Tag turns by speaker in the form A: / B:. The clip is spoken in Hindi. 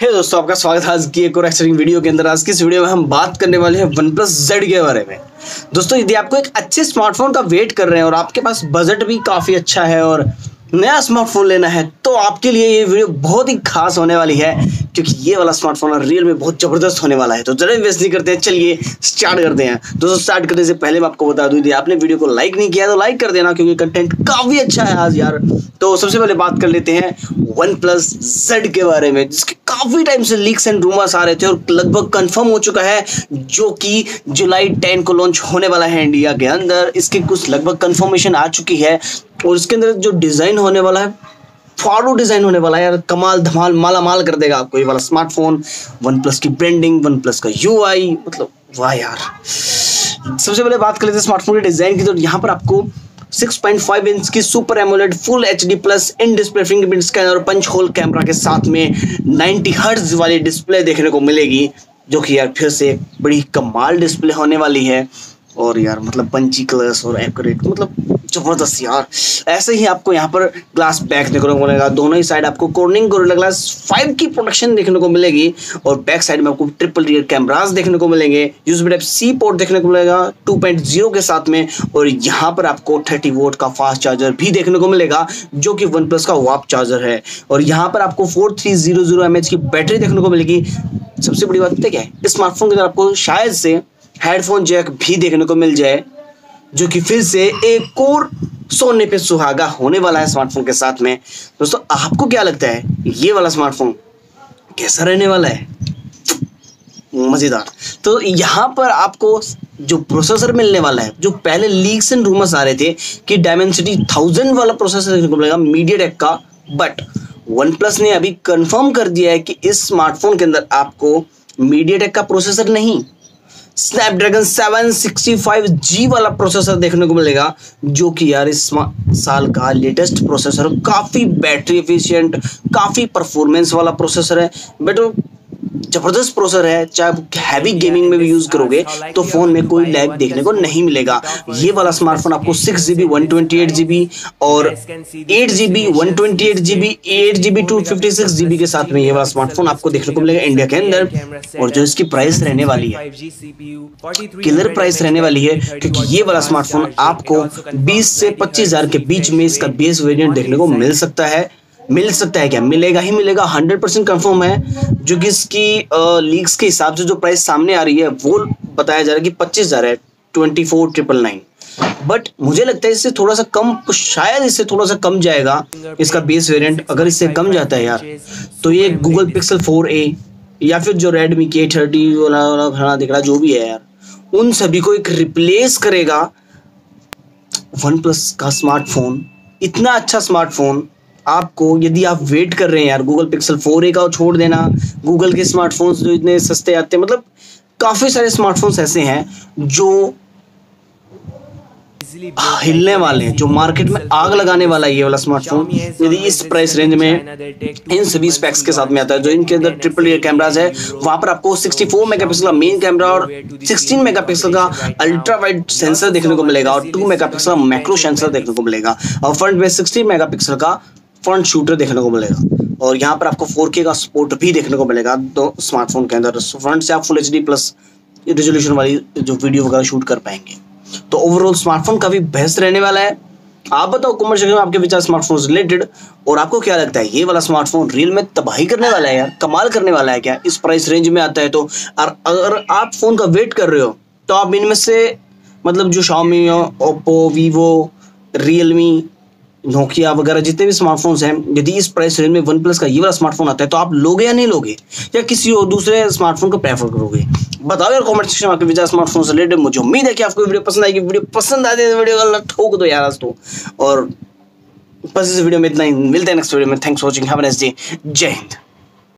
A: हे दोस्तों, आपका स्वागत है आज की एक और एक्सरिंग वीडियो के अंदर। आज की इस वीडियो में हम बात करने वाले हैं वन प्लस जेड के बारे में। दोस्तों, यदि आपको एक अच्छे स्मार्टफ़ोन का वेट कर रहे हैं और आपके पास बजट भी काफ़ी अच्छा है और नया स्मार्टफ़ोन लेना है तो आपके लिए ये वीडियो बहुत ही खास होने वाली है, क्योंकि ये वाला स्मार्टफ़ोन रियल में बहुत ज़बरदस्त होने वाला है। तो जरा इन्वेस्ट नहीं करते हैं, चलिए स्टार्ट करते हैं। दोस्तों स्टार्ट करने से पहले मैं आपको बता दूँ आपने वीडियो को लाइक नहीं किया तो लाइक कर देना, क्योंकि कंटेंट काफ़ी अच्छा है आज यार। तो सबसे पहले बात कर लेते हैं वन प्लस जेड के बारे में, जिसके काफ़ी टाइम से लीक्स एंड रूमर्स आ रहे थे, और लगभग कंफर्म हो चुका है, जो कि जुलाई टेन को लॉन्च होने वाला है इंडिया के अंदर। इसकी कुछ लगभग कंफर्मेशन आ चुकी है और इसके अंदर जो डिज़ाइन होने वाला है, फाड़ू डिज़ाइन होने वाला है यार, कमाल धमाल माला माल कर देगा आपको ये वाला स्मार्टफ़ोन वन प्लस की ब्रांडिंग वन प्लस का UI मतलब वाह यार। सबसे पहले बात कर लेते हैं स्मार्टफ़ोन के डिज़ाइन की तो यहाँ पर आपको 6.5 इंच की super AMOLED full H D plus in display fingerprint scanner और पंच होल कैमरा के साथ में 90 हर्ट्ज वाली डिस्प्ले देखने को मिलेगी, जो कि यार फिर से बड़ी कमाल डिस्प्ले होने वाली है। और यार मतलब पंची कलर्स और एक्यूरेट मतलब ज़बरदस्त यार। ऐसे ही आपको यहाँ पर ग्लास बैक देखने को मिलेगा। दोनों ही साइड आपको कॉर्निंग गोरिल्ला ग्लास फाइव की प्रोटेक्शन देखने को मिलेगी और बैक साइड में आपको ट्रिपल रियर कैमराज देखने को मिलेंगे। यूजबी टाइप सी पोर्ट देखने को मिलेगा 2.0 के साथ में और यहाँ पर आपको 30 वोट का फास्ट चार्जर भी देखने को मिलेगा, जो कि वन प्लस का वाप चार्जर है। और यहाँ पर आपको four three zero zero M H की बैटरी देखने को मिलेगी। सबसे बड़ी बात क्या है? स्मार्टफ़ोन के अंदर आपको शायद से हेडफोन जैक भी देखने को मिल जाए। जो कि फिर से एक और सोने पे सुहागा होने वाला है स्मार्टफ़ोन के साथ में। दोस्तों, आपको क्या लगता है, ये वाला स्मार्टफ़ोन कैसा रहने वाला है? मज़ेदार। तो यहाँ पर आपको जो प्रोसेसर मिलने वाला है, जो पहले लीक्स एंड रूमर्स आ रहे थे कि डायमेंसिटी थाउज़ेंड वाला प्रोसेसर देखने को मिलेगा मीडिया टेक का बट वन प्लस ने अभी कंफर्म कर दिया है कि इस स्मार्टफ़ोन के अंदर आपको मीडिया टेक का प्रोसेसर नहीं। स्नैपड्रैगन 765G वाला प्रोसेसर देखने को मिलेगा, जो कि यार इस साल का लेटेस्ट प्रोसेसर काफ़ी बैटरी एफिशिएंट काफ़ी परफॉर्मेंस वाला प्रोसेसर है। बट ज़बरदस्त प्रोसेसर है चाहे आप हैवी गेमिंग में भी यूज़ करोगे तो फ़ोन में कोई लैग देखने को नहीं मिलेगा। ये वाला स्मार्टफ़ोन आपको six GB one twenty eight GB और eight GB one twenty eight GB eight GB two fifty six GB के साथ में ये वाला स्मार्टफ़ोन आपको देखने को मिलेगा इंडिया के अंदर और जो इसकी प्राइस रहने वाली है। किलर प्राइस रहने वाली है क्योंकि ये वाला स्मार्टफ़ोन आपको बीस से पच्चीस हज़ार के बीच में इसका बेस वेरियंट देखने को मिल सकता है। मिल सकता है क्या? मिलेगा ही मिलेगा हंड्रेड परसेंट कन्फर्म है। जो कि इसकी लीक्स के हिसाब से जो प्राइस सामने आ रही है, वो बताया जा रहा है कि पच्चीस हज़ार है twenty four triple nine but मुझे लगता है इससे थोड़ा सा कम, शायद इससे थोड़ा सा कम जाएगा, इसका बेस वेरिएंट अगर इससे कम जाता है यार तो ये गूगल पिक्सल फोर ए या फिर जो रेडमी के थर्टी वाला दिख रहा जो भी है यार, उन सभी को एक रिप्लेस करेगा। वन प्लस का स्मार्टफ़ोन इतना अच्छा स्मार्टफ़ोन आपको यदि आप वेट कर रहे हैं यार गूगल पिक्सल फोर ए का छोड़ देना गूगल के स्मार्टफोन्स जो इतने सस्ते आते हैं मतलब काफ़ी सारे स्मार्टफोन्स ऐसे हैं जो हिलने वाले हैं, जो मार्केट में आग लगाने वाला ये वाला स्मार्टफ़ोन यदि इस प्राइस रेंज में इन सभी स्पेक्स के साथ में आता है, जो इनके अंदर ट्रिपल ईयर कैमराज है, वहाँ पर आपको 64 मेगापिक्सल का मेन कैमरा और 16 मेगापिक्सल का अल्ट्रा वाइड सेंसर देखने को मिलेगा और 2 मेगापिक्सल का मैक्रो सेंसर देखने को मिलेगा। और फ्रंट में 16 मेगापिक्सल का फ्रंट शूटर देखने को मिलेगा। और यहाँ पर आपको 4K का सपोर्ट भी देखने को मिलेगा दो स्मार्टफ़ोन के अंदर। फ्रंट से आप फुल एच प्लस रेजोल्यूशन वाली जो वीडियो वगैरह शूट कर पाएँगे। तो ओवरऑल स्मार्टफ़ोन काफ़ी बेस्ट रहने वाला है। आप बताओ कमेंट सेक्शन में आपके विचार स्मार्टफ़ोन रिलेटेड और आपको क्या लगता है, ये वाला स्मार्टफ़ोन रियल में तबाही करने वाला है यार कमाल करने वाला है क्या? इस प्राइस रेंज में आता है तो। और अगर आप फ़ोन का वेट कर रहे हो तो आप इनमें से मतलब जो Xiaomi Oppo Vivo Realme Nokia वगैरह जितने भी स्मार्टफोन्स हैं, यदि इस प्राइस रेंज में वन प्लस का ये वाला स्मार्टफ़ोन आता है तो आप लोगे या नहीं लोगे? या किसी और दूसरे स्मार्टफ़ोन को प्रेफर करोगे? बताओ यार कमेंट सेक्शन में आपके विचार स्मार्टफ़ोन से रिलेटेड मुझे उम्मीद है कि आपको वीडियो पसंद आएगी। वीडियो पसंद आती है तो वीडियो ठोक दो यार आज तो। और बस इस वीडियो में इतना ही। मिलते हैं नेक्स्ट वीडियो में। थैंक्स वॉचिंग हैव जय हिंद।